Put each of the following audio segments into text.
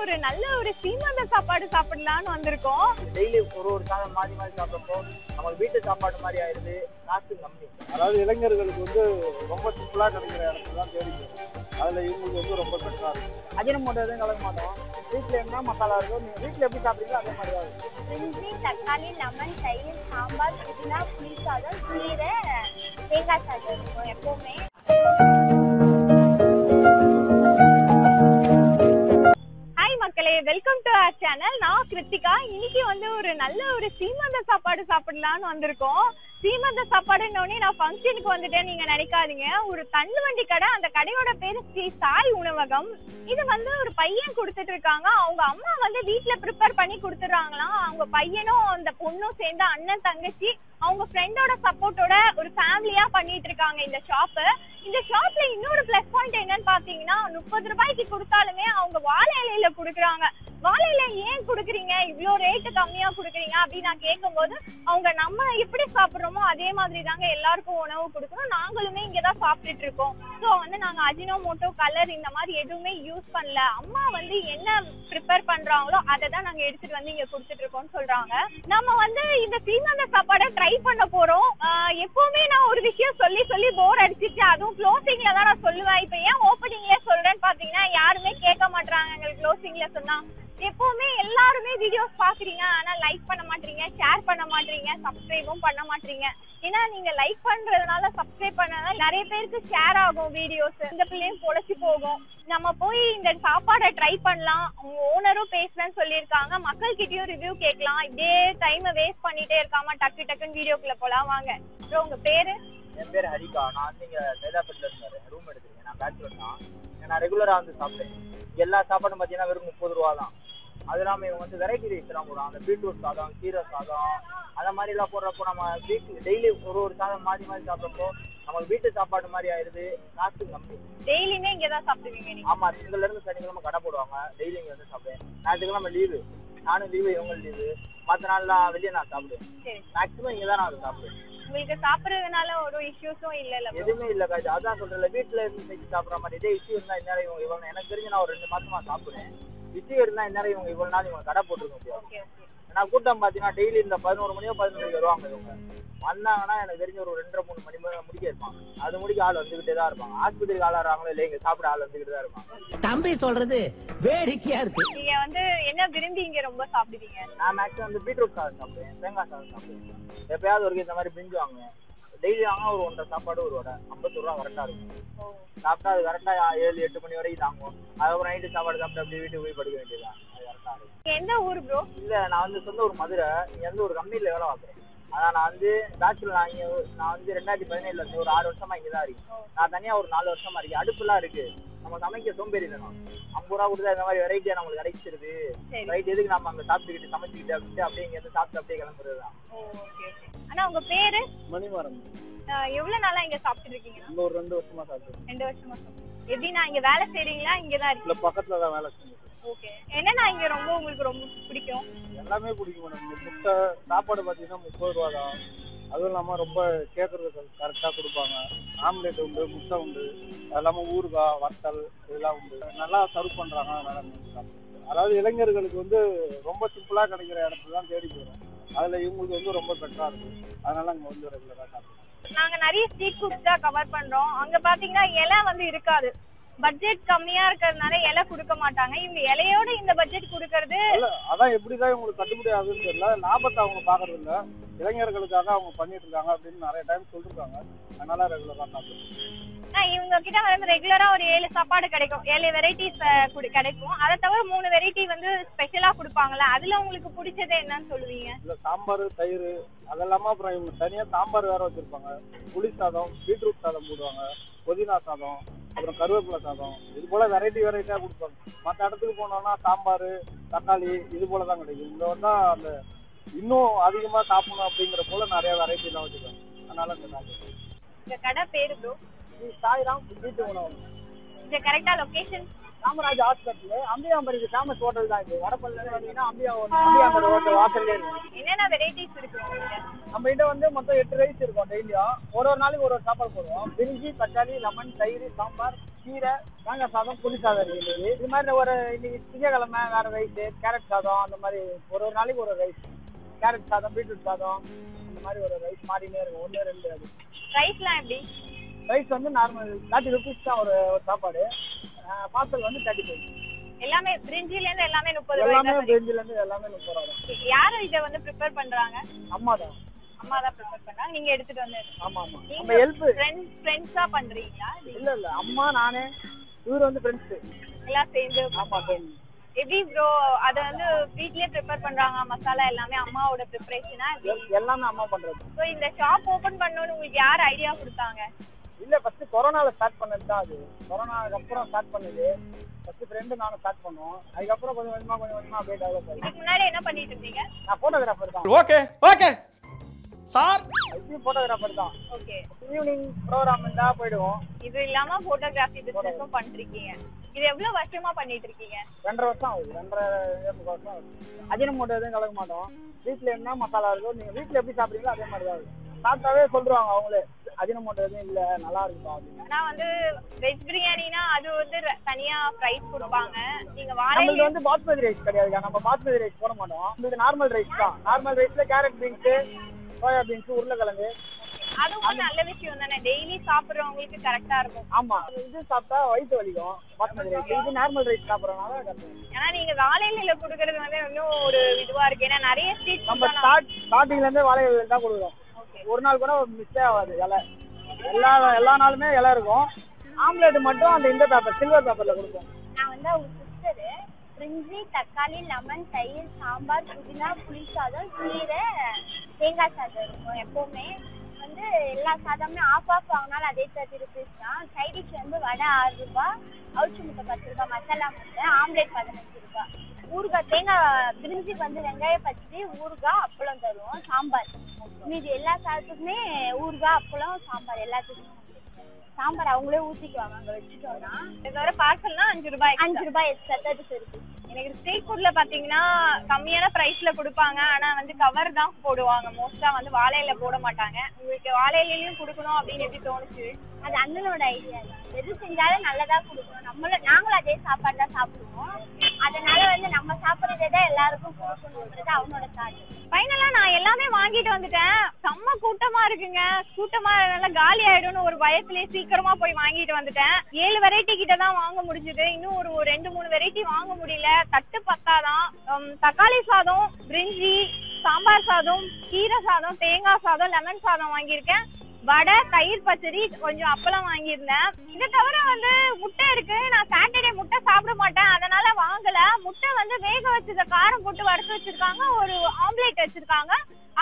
ஒரு நல்ல ஒரு சீமந்த சாப்பாடு சாப்பிடலாம்னு வந்திருக்கோம். டெய்லி ஒரு ஒரு சாதம் மாறி மாறி சாப்பிட்றப்போ நமக்கு வீட்டு சாப்பாடு மாதிரி ஆயிடுது காசு கம்மி அதாவது இளைஞர்களுக்கு வந்து ரொம்ப சிம்பிளாக கிடைக்கிற இடத்துல தான் தேடி போகும் அதில் இவங்களுக்கு வந்து ரொம்ப பெட்டராக இருக்கும் அஜினமோட்டோ எதுவும் கலக்க மாட்டோம். வீட்டில் என்ன மசாலா இருக்கும் நீங்கள் வீட்டில் எப்படி சாப்பிட்றீங்களோ அதே மாதிரி தான் இருக்கும் இஞ்சி தக்காளி லெமன் தயிர் சாம்பார் புதினா புளி சாதம் கீரை தேங்காய் சாதம் இருக்கும் எப்பவுமே. சேனல் நான் கிருத்திகா இன்னைக்கு வந்து ஒரு நல்ல ஒரு சீமந்த சாப்பாடு சாப்பிடலாம்னு வந்திருக்கோம். சீமந்த சாப்பாடுன்னொடனே நான் ஃபங்க்ஷனுக்கு வந்துட்டேன் நீங்க நினைக்காதீங்க. ஒரு தள்ளு வண்டி கடை அந்த கடையோட பேரு ஸ்ரீ சாய் உணவகம். இது வந்து ஒரு பையன் கொடுத்துட்டு இருக்காங்க. அவங்க அம்மா வந்து வீட்டுல ப்ரிப்பேர் பண்ணி கொடுத்துறாங்களாம் அவங்க பையனும் அந்த பொண்ணும் சேர்ந்து அண்ணன் தங்கச்சி அவங்க ஃப்ரெண்டோட சப்போர்ட்டோட ஒரு ஃபேமிலியா பண்ணிட்டு இருக்காங்க இந்த ஷாப்பு இந்த ஷாப்ல இன்னொரு ப்ளஸ் பாயிண்ட் என்னன்னு பாத்தீங்கன்னா முப்பது ரூபாய்க்கு கொடுத்தாலுமே அவங்க வாழை இலையில கொடுக்குறாங்க. வாழை இலை ஏன் கொடுக்குறீங்க? இவ்வளோ ரேட்டு கம்மியா கொடுக்குறீங்க அப்படின்னு நான் கேட்கும்போது அவங்க நம்ம எப்படி சாப்பிடுறோம்? அதே மாதிரி தாங்க எல்லாருக்கும் உணவு கொடுக்குறோம் நாங்களுமே இங்கே தான் சாப்பிட்டுட்டு இருக்கோம் ஸோ வந்து நாங்கள் அஜினோமோட்டோ கலர் இந்த மாதிரி எதுவுமே யூஸ் பண்ணல. அம்மா வந்து என்ன ப்ரிப்பேர் பண்றாங்களோ அதை தான் நாங்கள் எடுத்துட்டு வந்து இங்கே கொடுத்துட்டு இருக்கோம்னு சொல்றாங்க. நம்ம வந்து இந்த சீமந்த சாப்பாடை ட்ரை பண்ண போறோம். எப்பவுமே நான் ஒரு விஷயம் சொல்லி சொல்லி போர் அடிச்சிட்டு அதுவும் க்ளோசிங்ல தான் நான் சொல்லுவேன். இப்போ ஏன் ஓப்பனிங்ல சொல்றேன்னு பாத்தீங்கன்னா யாருமே கேட்க மாட்டாங்க எங்களுக்கு க்ளோசிங்ல சொன்னா. எப்பவுமே எல்லாருமே வீடியோஸ் பாக்குறீங்க ஆனா லைக் பண்ண மாட்டீங்க ஷேர் பண்ண மாட்டீங்க சப்ஸ்கிரைபும் பண்ண மாட்டீங்க. ஏன்னா நீங்க லைக் பண்றதுனால சப்ஸ்கிரைப் பண்ணனால நிறைய பேருக்கு ஷேர் ஆகும் வீடியோஸ் இந்த பிள்ளையும் பொழைச்சு போகும். நம்ம போய் இந்த சாப்பாடை ட்ரை பண்ணலாம். உங்க ஓனரும் பேசுறேன்னு சொல்லியிருக்காங்க. மக்கள் கிட்டயும் ரிவ்யூ கேட்கலாம் இப்படியே டைமை வேஸ்ட் பண்ணிட்டே இருக்காம டக்கு டக்குன்னு வீடியோக்குள்ள போலாம். வாங்க. அப்புறம் உங்க பேரு? என் பேர் ஹரிகா. நான் வந்து இங்கே ரூம் எடுத்துருக்கேன். நான் பேச்சுலர் தான். நான் ரெகுலராக வந்து சாப்பிட்டேன் எல்லா சாப்பாடும் பார்த்தீங்கன்னா வெறும் முப்பது ரூபா தான் அது இல்லாமல் இவங்க வந்து வெரைட்டி ரைஸ்லாம் போடுவாங்க. அந்த பீட்ரூட் சாதம் கீரை சாதம் அந்த மாதிரிலாம் போடுறப்போ நம்ம வீட்டு டெய்லி ஒரு ஒரு சாதம் மாறி மாறி சாப்பிட்றப்போ நமக்கு வீட்டு சாப்பாடு மாதிரி ஆயிடுது. காசு கம்மி. டெய்லியுமே இங்க தான் சாப்பிடுவீங்க நீங்க? ஆமா திங்கள்ல இருந்து சனிக்கிழமை கடை போடுவாங்க. டெய்லி இங்க வந்து சாப்பிடுவேன். ஞாயிற்றுக்கிழமை லீவு நானும் லீவு இவங்க லீவு மற்ற நாள்லாம் வெளியே நான் சாப்பிடுவேன். மேக்ஸிமம் இங்கே தான் நான் சாப்பிடுவேன். உங்களுக்கு சாப்பிடுறதுனால ஒரு இஷ்யூஸும் இல்ல எதுவுமே இல்ல காய்ச்சி அதான் சொல்றேன் வீட்டுல இருந்து செஞ்சு சாப்பிடுற மாதிரி இதே இஷ்யூ இருந்தா இந்நேரம் இவங்க எனக்கு தெரிஞ்சு நான் ஒரு ரெண்டு மாசமா சாப்பிடுறேன் இஷ்யூ இருந்தா இந்நேரம் இவங்க இவ்வளவு நாள் இவங்க கடை போட்டுருக்க முடியாது. Okay okay. நான் கூட்டம் பாத்தீங்கன்னா டெய்லி இந்த பதினோரு மணியோ பதினொரு மணிக்கு வருவாங்க இவங்க. வந்தாங்கன்னா எனக்கு தெரிஞ்ச ஒரு ரெண்டரை மூணு மணி மேல முடிக்க இருப்பாங்க அது முடிக்க ஆள் வந்துகிட்டே தான் இருப்பாங்க. ஆஸ்பத்திரிக்கு ஆள் வராங்களோ இல்லை இங்க சாப்பிட ஆள் வந்துகிட்டு தான் இருப்பாங்க. தம்பி சொல்றது வேடிக்கையா இருக்கு. நீங்க வந்து என்ன விரும்பி இங்க ரொம்ப சாப்பிடுவீங்க? நான் மேக்ஸிமம் வந்து பீட்ரூட் சாதம் சாப்பிடுவேன் தேங்காய் சாதம் சாப்பிடுவேன். எப்பயாவது ஒரு இந்த மாதிரி பிரிஞ்சு வாங்குவேன். டெய்லி வாங்க ஒரு ஒன்றரை சாப்பாடு ஒரு வடை. ஐம்பது ரூபா கரெக்டாக இருக்கும். சாப்பிட்டா அது கரெக்டாக ஏழு எட்டு மணி வரைக்கும் தாங்கும். அதுக்கப்புறம் நைட்டு சாப்பாடு சாப்பிட்டு அப்படியே வீட்டுக்கு போய் படுக்க வேண்டியதுதான். அது கரெக்டாக இருக்கும். எந்த ஊர் ப்ரோ இல்லை நான் வந்து சொந்த ஒரு மதுரை. இங்கே வந்து ஒரு கம்பெனியில் வேலை பார்க்குறேன். அதான் நான் வந்து பேச்சுலர் நான் இங்கே நான் வந்து ரெண்டாயிரத்தி பதினேழுல இருந்து ஒரு ஆறு வருஷமா இங்கே தான் இருக்கேன். நான் தனியாக ஒரு நாலு வருஷமா இருக்கேன். அடுப்புலாம் இருக்கு. நம்ம சமைக்க சோம்பேறி தானே ஐம்பது ரூபா கொடுத்தா இந்த மாதிரி வெரைட்டியாக நம்மளுக்கு கிடைச்சிருது. சரி. ரைட் எதுக்கு நம்ம அங்கே சாப்பிட்டுக்கிட்டு சமைச்சுக்கிட்டு அப்படின்ட்டு அப்படியே இங்கேருந்து சாப்பிட்டு அப்படியே கிளம்புறது தான் ஓ ஓகே ஓகே ஆனா உங்க பேரு? மணிமரம் எவ்வளவு நாளா இங்க சாப்பிட்டு இருக்கீங்க? ஒரு ரெண்டு வருஷமா சாப்பிட்டு ரெண்டு வருஷமா சாப்பிட்டு எப்படின்னா இங்க வேலை செய்றீங்களா? இங்க தான் இல்லை இருக்கீங்க பக்கத்தில் தான் வேலை செஞ்சுட்டு ஓகே என்னன்னா இங்க ரொம்ப உங்களுக்கு ரொம்ப பிடிக்கும்? எல்லாமே பிடிக்கும் மேடம். முட்டை சாப்பாடு பார்த்தீங்கன்னா முப்பது ரூபா தான். அதுவும் இல்லாமல் ரொம்ப கேட்குறது கரெக்டாக கொடுப்பாங்க. ஆம்லேட் உண்டு முட்டை உண்டு அது இல்லாமல் ஊறுகாய் வத்தல் இதெல்லாம் உண்டு. நல்லா சர்வ் பண்ணுறாங்க சாப்பிடுவோம். அதாவது இளைஞர்களுக்கு வந்து ரொம்ப சிம்பிளாக கிடைக்கிற இடத்துல தான் தேடி போகிறோம் அதில் இவங்களுக்கு வந்து ரொம்ப பெட்டராக இருக்கும். அதனால அங்கே வந்து ரெகுலராக சாப்பிடுவோம் நாங்க நிறைய ஸ்ட்ரீட் ஃபுட்ஸ் தான் கவர் பண்றோம். அங்க பாத்தீங்கன்னா இலை வந்து இருக்காது. பட்ஜெட் கம்மியா இருக்கிறதுனால இலை கொடுக்க மாட்டாங்க. இவங்க இலையோட இந்த பட்ஜெட் கொடுக்கறது அதான் எப்படிதான் இவங்களுக்கு கட்டுப்படி ஆகுதுன்னு தெரியல. லாபத்தை அவங்க பாக்குறது இல்ல இளைஞர்களுக்காக அவங்க பண்ணிட்டு இருக்காங்க அப்படின்னு நிறைய டைம் சொல்லிருக்காங்க. அதனால ரெகுலரா சாப்பிடுவோம் ஆஹ் இவங்க கிட்ட வந்து ரெகுலரா ஒரு ஏழு சாப்பாடு கிடைக்கும். ஏழு வெரைட்டிஸ் கிடைக்கும். அதை தவிர மூணு வெரைட்டி வந்து ஸ்பெஷலா கொடுப்பாங்கல்ல. அதுல உங்களுக்கு பிடிச்சது என்னன்னு சொல்லுவீங்க? இல்ல சாம்பார் தயிர் அதெல்லாம அப்புறம் இவங்க தனியா சாம்பார் வேற வச்சிருப்பாங்க. புளி சாதம் பீட்ரூட் சாதம் போடுவாங்க. புதினா சாதம் அப்புறம் கருவேப்பிலை சாதம். இது போல வெரைட்டி வெரைட்டியா கொடுப்பாங்க. மற்ற இடத்துக்கு போனோம்னா சாம்பார் தக்காளி இது போல தான் கிடைக்கும். இங்க வந்தா அந்த இன்னும் அதிகமா சாப்பிடணும் அப்படிங்கிற போல நிறைய வெரைட்டி எல்லாம் வச்சிருக்காங்க. அதனால இந்த சாப்பிடுவோம் இந்த கடை பேரு ப்ரோ சாய்ராம் வீட்டு உணவு. இந்த கரெக்டா லொகேஷன் காமராஜ் ஹாஸ்பிட்டல் அம்பியாம்பருக்கு ஃபேமஸ் ஹோட்டல் தான் இது. வடப்பள்ளில வந்தீங்கன்னா அம்பியா அம்பியாம்பர் ஹோட்டல் வாசல்லே. இருக்கு என்னென்ன வெரைட்டிஸ் இருக்கு நம்ம கிட்ட வந்து மொத்தம் எட்டு ரைஸ் இருக்கும் டெய்லியும். ஒரு ஒரு நாளைக்கு ஒரு ஒரு சாப்பாடு போடுவோம். பிரிஞ்சி தக்காளி லெமன் தயிர் சாம்பார் கீரை தேங்காய் சாதம் புளி சாதம் இருக்கு இன்னைக்கு. இது மாதிரி ஒரு இன்னைக்கு திங்கக்கிழமை வேற ரைஸ் கேரட் சாதம் அந்த மாதிரி ஒரு ஒரு நாளைக்கு ஒரு ரைஸ் கேரட் சாதம் பீட்ரூட் சாதம் அந்த மாதிரி ஒரு ரைஸ் மாறினே இருக்கும். ஒன்று ரெண்டு அது. ரைஸ்லாம் எப்படி? ரைஸ் வந்து நார்மல் தேர்ட்டி ருபீஸ் தான் ஒரு சாப்பாடு. பார்சல் வந்து தேர்ட்டி ஃபைவ் எல்லாமே பிரிஞ்சில இருந்து எல்லாமே முப்பது எல்லாமே ரூபாய் பிரிஞ்சில இருந்து எல்லாமே முப்பது ரூபா தான். யாரும் இதை வந்து ப்ரிப்பேர் பண்றாங்க? அம்மா தான். அம்மா தான் ப்ரிப்பேர் பண்றாங்க. நீங்க எடுத்துட்டு வந்து ஆமா ஆமா. நம்ம நீங்க ஹெல்ப் ஃப்ரெண்ட்ஸ் ஃப்ரெண்ட்ஸா பண்றீங்களா? இல்ல இல்ல. அம்மா நானு இவர் வந்து ஃப்ரெண்ட்ஸ் எல்லாம் சேர்ந்து ஆமா எப்படி ப்ரோ அத வந்து வீட்லயே ப்ரிப்பேர் பண்றாங்க மசாலா எல்லாமே அம்மாவோட ப்ரிப்பரேஷனா எல்- எல்லாமே அம்மா பண்றது. ஸோ இந்த ஷாப் ஓபன் பண்ணணும்னு உங்களுக்கு யார் ஐடியா கொடுத்தாங்க? இல்ல ஃபர்ஸ்ட் கொரோனால ஸ்டார்ட் பண்ணது தான் அது. கொரோனாக்கு அப்புறம் ஸ்டார்ட் பண்ணது. ஃபர்ஸ்ட் ஃப்ரெண்டு நானும் ஸ்டார்ட் பண்ணோம். அதுக்கப்புறம் கொஞ்சம் கொஞ்சமா கொஞ்சம் கொஞ்சமா அப்படியே டெவலப் ஆகி இதுக்கு முன்னாடி என்ன பண்ணிட்டு இருந்தீங்க? நான் போட்டோகிராஃபர் தான். ஓகே ஓகே சார் இப்பயும் போட்டோகிராஃபர் தான். ஓகே ஈவினிங் ப்ரோக்ராம் இருந்தா போயிடுவோம். இது இல்லாம போட்டோகிராஃபி பிசினஸும் பண்றீங்க. இது எவ்வளவு வருஷமா பண்ணிட்டு இருக்கீங்க? ரெண்டரை வருஷம் ஆகுது. ரெண்டரை வருஷம் ஆகுது. அஜினமோட்டோ எதுவும் கலக்க மாட்டோம். வீட்டில் என்ன மசாலா இருக்கோ நீங்கள் வீட்டில் எப்படி சாப்பிட்றீங்களோ அதே மாதிரி தான் சாப்பிட்டாவே சொல்லிடுவாங்க அவங்களே. அஜினமோட்டோ எதுவும் இல்லை நல்லா இருக்குப்பா ஆனா வந்து வெஜ் பிரியாணினா அது வந்து தனியா பிரைஸ் கொடுப்பாங்க. நீங்க வாழை வந்து பாஸ்மதி ரைஸ் கிடையாதுக்கா நம்ம பாஸ்மதி ரைஸ் போட மாட்டோம். நம்மளுக்கு நார்மல் ரைஸ் தான். நார்மல் ரைஸ்ல கேரட் பீன்ஸ் சோயா பீன்ஸ் உருளைக்கிழங்கு. அதுவும் நல்ல விஷயம் தானே. டெய்லி சாப்பிடுறவங்களுக்கு கரெக்டா இருக்கும். ஆமா. இது சாப்பிட்டா வயிற்று வலிக்கும் பாஸ்மதி ரைஸ் இது நார்மல் ரைஸ் சாப்பிட்றதுனால ஏன்னா நீங்க வாழையில கொடுக்கறது வந்து இன்னும் ஒரு இதுவா இருக்கு. ஏன்னா நிறைய ஸ்ட்ரீட் நம்ம ஸ்டார்ட் ஸ்டார்டிங்ல இருந்தே வாழை தான் கொடுக்குறோம். ஒரு நாள் கூட மிஸ் ஆகாது இலை. எல்லா எல்லா நாளுமே இலை இருக்கும். ஆம்லெட் மட்டும் அந்த இந்த பேப்பர் சில்வர் பேப்பர்ல கொடுப்போம். நான் வந்து அவங்க சிஸ்டரு பிரிஞ்சி தக்காளி லெமன் தயிர் சாம்பார் புதினா புளி சாதம் கீரை தேங்காய் சாதம் இருக்கும் எப்போவுமே. வந்து எல்லா சாதமுமே ஆஃப் ஆஃப் வாங்கினாலும் அதே தேர்ட்டி ருபீஸ் தான். சைட் டிஷ் வந்து வடை ஆறு ரூபா அவுச்சு முட்டை பத்து ரூபா மசாலா முட்டை ஆம்லேட் பதினஞ்சு ரூபா ஊறுகாய் தேங்காய் பிரிஞ்சிக்கு வந்து வெங்காய பச்சடி ஊறுகாய் அப்பளம் தருவோம் சாம்பார். மீதி எல்லா சாதத்துக்குமே ஊறுகாய் அப்பளம் சாம்பார் எல்லாத்துக்குமே. சாம்பார் அவங்களே ஊற்றிக்குவாங்க அங்கே வச்சுட்டோம்னா. இதோட பார்சல்னா அஞ்சு ரூபாய் அஞ்சு ரூபாய் எக்ஸ்ட்ரா தேர்ட்டி ருபீஸ் எனக்கு ஸ்ட்ரீட் ஃபுட்ல பாத்தீங்கன்னா கம்மியான பிரைஸ்ல கொடுப்பாங்க. ஆனா வந்து கவர் தான் போடுவாங்க. மோஸ்டா வந்து வாழையில போட மாட்டாங்க. உங்களுக்கு வாழையிலையும் கொடுக்கணும் அப்படின்னு எப்படி தோணுச்சு? அது அண்ணனோட ஐடியா தான். எது செஞ்சாலும் நல்லதா கொடுக்கணும். நம்மள நாங்களும் அதே சாப்பாடு தான் சாப்பிடுவோம். அதனால வந்து நம்ம சாப்பிட்றதே தான் எல்லாருக்கும் கொடுக்கணுன்றது அவனோட தாட் ஃபைனலா நான் எல்லாமே வாங்கிட்டு வந்துட்டேன். செம்ம கூட்டமா இருக்குங்க. கூட்டமா நல்லா காலி ஆயிடும்னு ஒரு பயத்திலேயே சீக்கிரமா போய் வாங்கிட்டு வந்துட்டேன். ஏழு வெரைட்டி கிட்ட தான் வாங்க முடிஞ்சது. இன்னும் ஒரு ரெண்டு மூணு வெரைட்டி வாங்க முடியல. தட்டு பத்தாதான் தக்காளி சாதம் பிரிஞ்சி சாம்பார் சாதம் கீரை சாதம் தேங்காய் சாதம் லெமன் சாதம் வாங்கியிருக்கேன். வடை தயிர் பச்சடி கொஞ்சம் அப்பளம் வாங்கியிருந்தேன். இதை தவிர வந்து முட்டை இருக்கு. நான் சாட்டர்டே முட்டை சாப்பிட மாட்டேன். அதனால வாங்கல. முட்டை வந்து வேக வச்சத காரம் போட்டு வறுத்து வச்சிருக்காங்க. ஒரு ஆம்லேட் வச்சிருக்காங்க.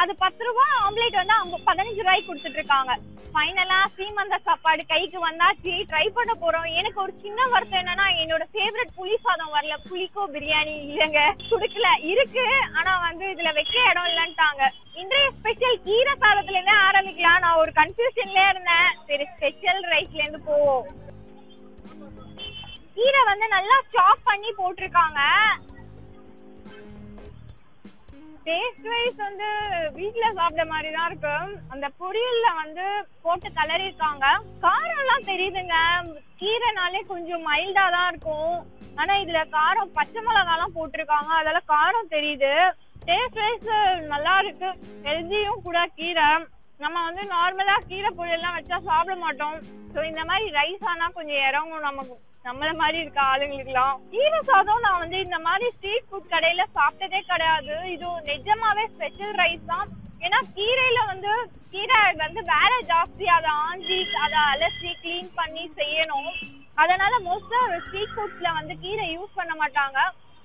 அது பத்து ரூபாய் ஆம்லேட் வந்து அவங்க பதினஞ்சு ரூபாய்க்கு கொடுத்துட்டு இருக்காங்க. ஃபைனலா சீமந்த சாப்பாடு கைக்கு வந்தாச்சு ட்ரை பண்ண போறோம். எனக்கு ஒரு சின்ன வருத்தம் என்னன்னா என்னோட ஃபேவரட் புளி சாதம் வரல. புளிக்கோ பிரியாணி இல்லைங்க. குடுக்கல. இருக்கு. ஆனா வந்து இதுல வைக்க இடம் இல்லைன்ட்டாங்க. இன்றைய ஸ்பெஷல் கீரை சாதத்துல இருந்தே ஆரம்பிக்கலாம். நான் ஒரு கன்ஃபியூஷன்ல இருந்தேன். சரி ஸ்பெஷல் ரைஸ்ல இருந்து போவோம். கீரை வந்து நல்லா சாப் பண்ணி போட்டிருக்காங்க. டேஸ்ட் வைஸ் வந்து வீட்ல சாப்பிட்ட மாதிரி தான் இருக்கு அந்த பொரியல்ல வந்து போட்டு கலரிருக்காங்க காரம் எல்லாம் தெரியுதுங்க. கீரைனாலே கொஞ்சம் மைல்டா தான் இருக்கும். ஆனா இதுல காரம் பச்சை மிளகாலாம் போட்டிருக்காங்க. அதெல்லாம் காரம் தெரியுது. டேஸ்ட் வைஸ் நல்லா இருக்கு. ஹெல்தியும் கூட கீரை. நம்ம வந்து நார்மலா கீரை பொரியல்லாம் வச்சா சாப்பிட மாட்டோம். ஸோ இந்த மாதிரி ரைஸ் ஆனா கொஞ்சம் இறங்கும் நமக்கு. நம்மள மாதிரி இருக்க ஆளுங்களுக்குலாம் கீரை சாதம் நான் வந்து இந்த மாதிரி ஸ்ட்ரீட் ஃபுட் கடையில சாப்பிட்டதே கிடையாது. இது நிஜமாவே ஸ்பெஷல் ரைஸ் தான். ஏன்னா கீரையில வந்து கீரை வந்து வேற ஜாஸ்தி. அதை ஆஞ்சி அதை அலசி க்ளீன் பண்ணி செய்யணும். அதனால மோஸ்டா ஸ்ட்ரீட் ஃபுட்ஸ்ல வந்து கீரை யூஸ் பண்ண மாட்டாங்க.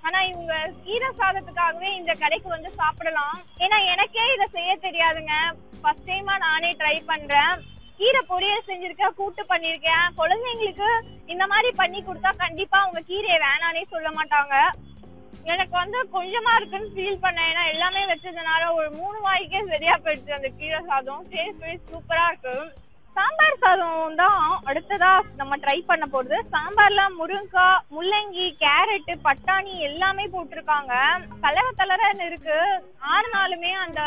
ஆனா இவங்க கீரை சாதத்துக்காகவே இந்த கடைக்கு வந்து சாப்பிடலாம். ஏன்னா எனக்கே இதை செய்ய தெரியாதுங்க. ஃபர்ஸ்ட் டைமா நானே ட்ரை பண்றேன். கீரை பொரியல் செஞ்சிருக்கேன் கூட்டு பண்ணிருக்கேன். குழந்தைங்களுக்கு இந்த மாதிரி பண்ணி கொடுத்தா கண்டிப்பா அவங்க கீரையை வேணானே சொல்ல மாட்டாங்க. எனக்கு வந்து கொஞ்சமா இருக்குன்னு ஃபீல் பண்ணேன். ஏன்னா எல்லாமே வச்சதுனால ஒரு மூணு வாய்க்கே சரியா போயிடுச்சு அந்த கீரை சாதம். டேஸ்ட் சூப்பரா இருக்கு. சாம்பார் சாதம் தான் அடுத்ததா நம்ம ட்ரை பண்ண போறது. சாம்பார்ல முருங்கைக்காய் முள்ளங்கி கேரட் பட்டாணி எல்லாமே போட்டிருக்காங்க. கலர கலரன்னு இருக்கு. ஆறுனாலுமே அந்த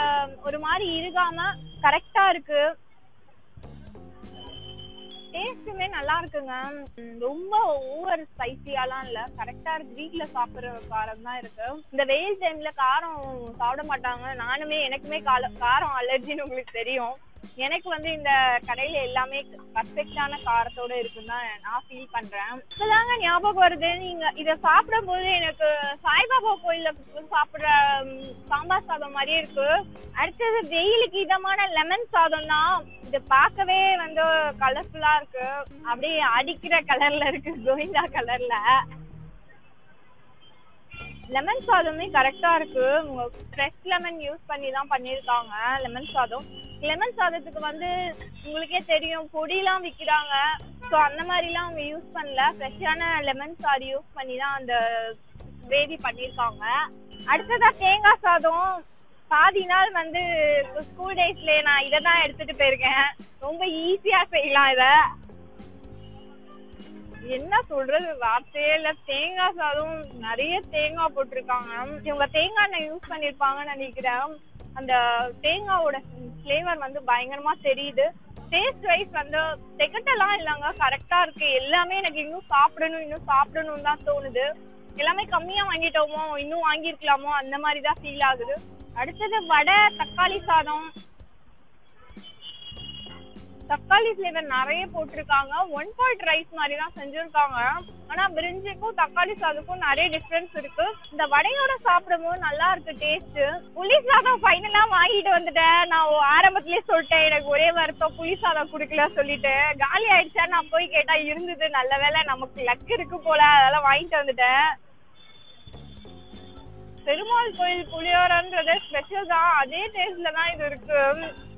ஒரு மாதிரி இருகாம கரெக்டா இருக்கு. டேஸ்ட்டுமே நல்லா இருக்குங்க. ரொம்ப ஓவர் ஸ்பைசியாலாம் இல்ல. கரெக்டா இருக்கு. வீட்ல சாப்பிடுற காரம் தான் இருக்கு. இந்த வெயில் டைம்ல காரம் சாப்பிட மாட்டாங்க. நானுமே எனக்குமே காரம் அலர்ஜின்னு உங்களுக்கு தெரியும். எனக்கு வந்து இந்த கடையில எல்லாமே பர்ஃபெக்டான காரத்தோட இருக்குன்னு தான் நான் ஃபீல் பண்றேன். இப்பதாங்க ஞாபகம் வருது. நீங்க இத சாப்பிடும் போது எனக்கு சாய்பாபா கோயில்ல சாப்பிடுற சாம்பார் சாதம் மாதிரியே இருக்கு. அடுத்தது வெயிலுக்கு இதமான லெமன் சாதம் தான். இது பார்க்கவே வந்து கலர்ஃபுல்லா இருக்கு. அப்படியே அடிக்கிற கலர்ல இருக்கு. கோவிந்தா கலர்ல லெமன் சாதமே கரெக்டா இருக்கு. ஃப்ரெஷ் லெமன் யூஸ் பண்ணி தான் பண்ணியிருக்காங்க. லெமன் சாதம். லெமன் சாதத்துக்கு வந்து உங்களுக்கே தெரியும் பொடியெல்லாம் விற்கிறாங்க ஸோ அந்த மாதிரிலாம் அவங்க யூஸ் பண்ணல. ஃப்ரெஷ்ஷான லெமன் சாறு யூஸ் பண்ணி தான் அந்த கிரேவி பண்ணியிருக்காங்க. அடுத்ததா தேங்காய் சாதம். பாதி நாள் வந்து ஸ்கூல் டேஸ்ல நான் இதை தான் எடுத்துட்டு போயிருக்கேன். ரொம்ப ஈஸியா செய்யலாம் இதை. என்ன சொல்றது? வார்த்தையே இல்ல. தேங்காய் சாதம் நிறைய தேங்காய் போட்டிருக்காங்க. இவங்க தேங்காய் எண்ணெய் யூஸ் பண்ணிருப்பாங்கன்னு நினைக்கிறேன். அந்த தேங்காவோட ஃப்ளேவர் வந்து பயங்கரமா தெரியுது. டேஸ்ட் வைஸ் வந்து திகட்டெல்லாம் இல்லைங்க கரெக்டா இருக்கு. எல்லாமே எனக்கு இன்னும் சாப்பிடணும் இன்னும் சாப்பிடணும் தான் தோணுது. எல்லாமே கம்மியா வாங்கிட்டோமோ இன்னும் வாங்கியிருக்கலாமோ அந்த மாதிரி தான் ஃபீல் ஆகுது. அடுத்தது வடை தக்காளி சாதம் தக்காளி ஃபிளேவர் நிறைய போட்டிருக்காங்க. ஒன் பாயிண்ட் ரைஸ் மாதிரி தான் செஞ்சிருக்காங்க. ஆனா பிரிஞ்சிக்கும் தக்காளி சாதத்துக்கும் நிறைய டிஃபரன்ஸ் இருக்கு. இந்த வடையோட சாப்பிடும்போது நல்லா இருக்கு டேஸ்ட் புளி சாதம் ஃபைனலா வாங்கிட்டு வந்துட்டேன். நான் ஆரம்பத்திலேயே சொல்லிட்டேன் எனக்கு ஒரே வருத்தம் புளி சாதம் குடுக்கல சொல்லிட்டு. காலி ஆயிடுச்சா? நான் போய் கேட்டா இருந்தது நல்ல வேளை நமக்கு லக் இருக்கு போல அதெல்லாம் வாங்கிட்டு வந்துட்டேன். பெருமாள் கோயில் புளியோரன்றது ஸ்பெஷல் தான். அதே டேஸ்ட்ல தான் இது இருக்கு.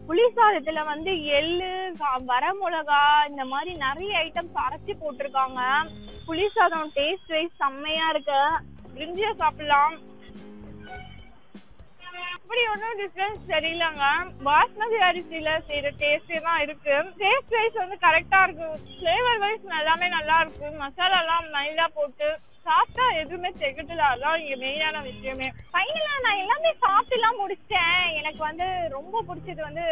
புளி சாதத்துல வந்து எள்ளு கா- வரமிளகா இந்த மாதிரி நிறைய ஐட்டம்ஸ் அரைச்சி போட்டிருக்காங்க. புளி சாதம் டேஸ்ட் வைஸ் செம்மையா இருக்கு. பிரிஞ்சிய சாப்பிடலாம். அப்படி ஒன்றும் டிஃப்ரென்ஸ் தெரியலங்க பாஸ்மதி அரிசியில செய்யற டேஸ்டே தான் இருக்கு. டேஸ்ட் வைஸ் வந்து கரெக்டா இருக்கு ஃபிளேவர் வைஸ் எல்லாமே நல்லா இருக்கு மசாலா எல்லாம் மைல்டா போட்டு சாப்பிட்டா எதுவுமே திகட்டல அதான் இங்க மெயினான விஷயமே. ஃபைனலா நான் எல்லாமே சாப்பிட்டுலாம் முடிச்சேன் எனக்கு வந்து ரொம்ப பிடிச்சது வந்து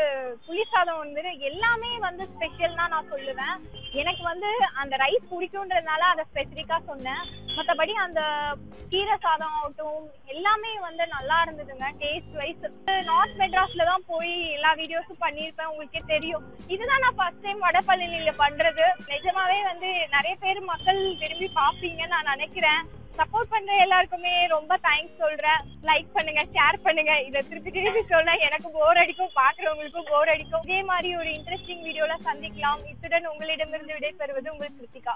புளி சாதம் வந்து எல்லாமே வந்து ஸ்பெஷல் தான் நான் சொல்லுவேன். எனக்கு வந்து அந்த ரைஸ் பிடிக்குன்றதுனால அதை ஸ்பெசிஃபிக்கா சொன்னேன். மற்றபடி அந்த கீரை சாதம் ஆகட்டும் எல்லாமே வந்து நல்லா இருந்ததுங்க. டேஸ்ட் வைஸ் நார்த் மெட்ராஸ்ல தான் போய் எல்லா வீடியோஸும் பண்ணியிருப்பேன். உங்களுக்கே தெரியும். இதுதான் நான் ஃபர்ஸ்ட் டைம் வடபழனியில பண்றது. நிஜமாவே வந்து நிறைய பேர் மக்கள் விரும்பி பார்ப்பீங்கன்னு நான் நினைக்கிறேன். சப்போர்ட் பண்ற எல்லாருக்குமே ரொம்ப தேங்க்ஸ் சொல்றேன். லைக் பண்ணுங்க ஷேர் பண்ணுங்க. இதை திருப்பி திருப்பி சொன்னா எனக்கு போர் அடிக்கும் பாக்குறவங்களுக்கும் போர் அடிக்கும். இதே மாதிரி ஒரு இன்ட்ரெஸ்டிங் வீடியோல சந்திக்கலாம். இத்துடன் உங்களிடமிருந்து விடைபெறுவது உங்கள் கிருத்திகா.